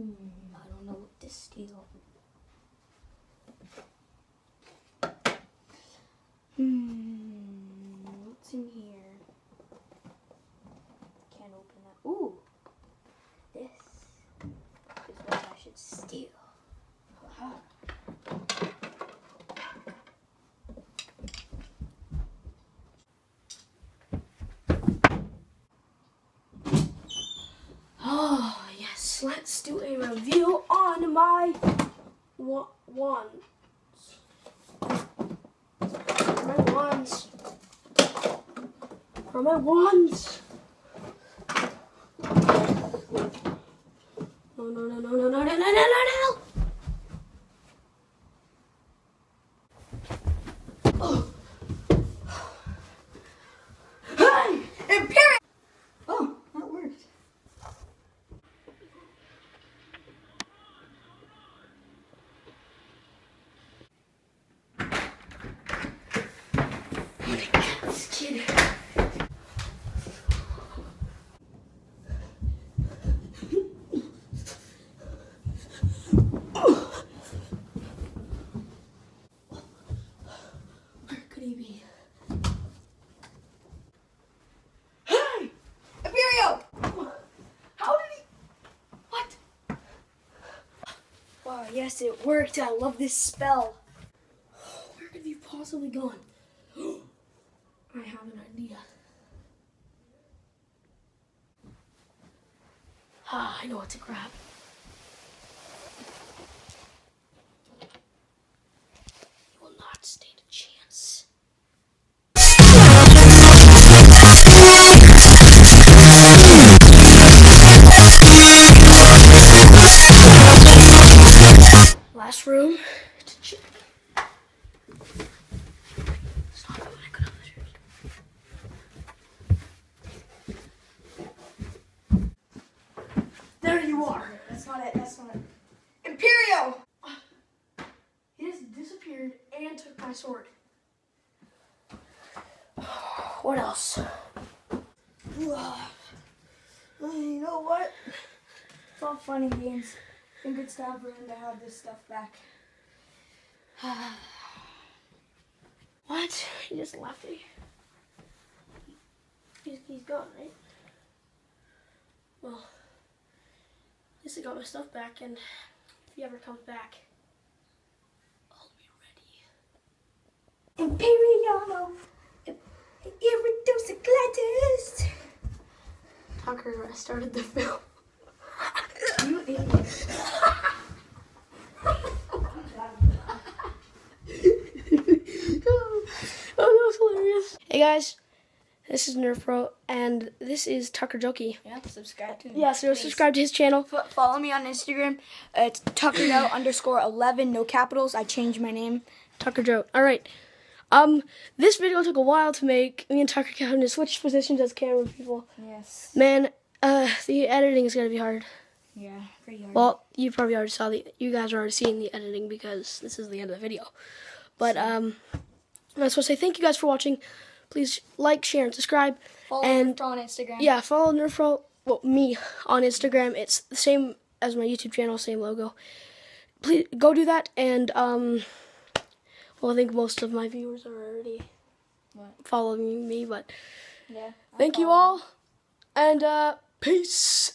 Hmm, I don't know what to steal. Hmm, what's in here? Can't open that. Ooh, this is what I should steal. Aha. Oh, let's do a review on my wa- wands. My wands. Are my wands? Yes, it worked. I love this spell. Where could you possibly gone? I have an idea. Ah, I know what to grab. You will not stand you are. That's not it. That's not it. Imperio! He just disappeared and took my sword. What else? You know what? It's all fun and games. I think it's time for him to have this stuff back. What? He just left me. He's, he's gone, right? Well, least I got my stuff back, and if he ever comes back, I'll be ready. Imperio! Irreduciclatus! Tucker, I started the film. You idiot. oh, that was hilarious. Hey guys, this is Nerf Pro, and this is Tucker Jokey. Yeah, subscribe to me. Yeah, so subscribe to his channel. F- follow me on Instagram. Uh, it's tuckerout underscore 11, no capitals. I changed my name. Tucker Joe. All right. Um, this video took a while to make. Me and Tucker having to switch positions as camera people. Yes. Man, uh, the editing is gonna be hard. Yeah, pretty hard. Well, you probably already saw the. You guys are already seeing the editing because this is the end of the video. But um, I just want to say thank you guys for watching. Please like, share, and subscribe. follow and- on Instagram. Yeah, follow Nerfro. Well, me on Instagram. It's the same as my YouTube channel, same logo. Please go do that. And um, well, I think most of my viewers are already What? following me. But Yeah. thank you all, and uh, peace.